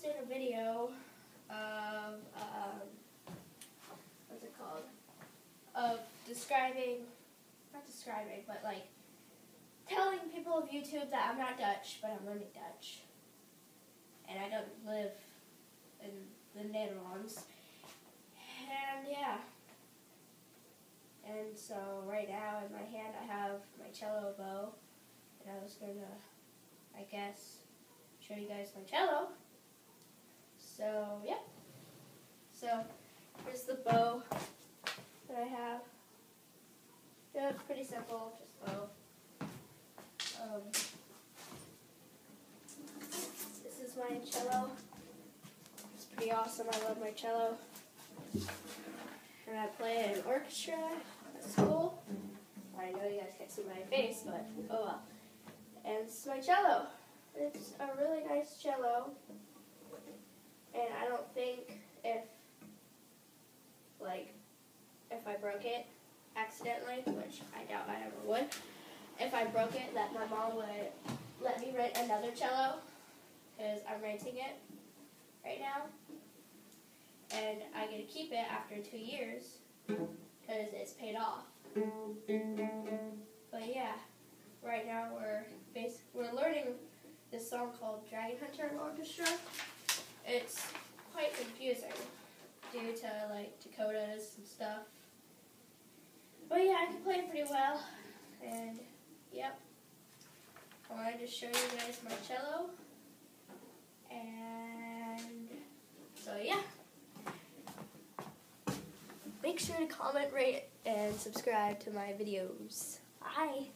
just did a video of, um, what's it called? Of describing, not describing, but like telling people of YouTube that I'm not Dutch, but I'm learning Dutch. And I don't live in the Netherlands. And yeah. And so right now in my hand I have my cello bow. And I was gonna, I guess, show you guys my cello. Pretty simple, just bow. Um, this is my cello. It's pretty awesome. I love my cello. And I play in orchestra at school. I know you guys can't see my face, but oh well. And this is my cello. It's a really nice cello. And I don't think if, like, if I broke it accidentally, which I doubt I ever would, if I broke it, that my mom would let me rent another cello, because I'm renting it right now. And I get to keep it after two years, because it's paid off. But yeah, right now we're basic, we're learning this song called Dragon Hunter Orchestra. It's quite confusing due to like Dakotas and stuff. But yeah, I can play pretty well. And yep. I wanted to show you guys my cello. And so yeah. Make sure to comment, rate, and subscribe to my videos. Bye.